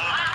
Ah!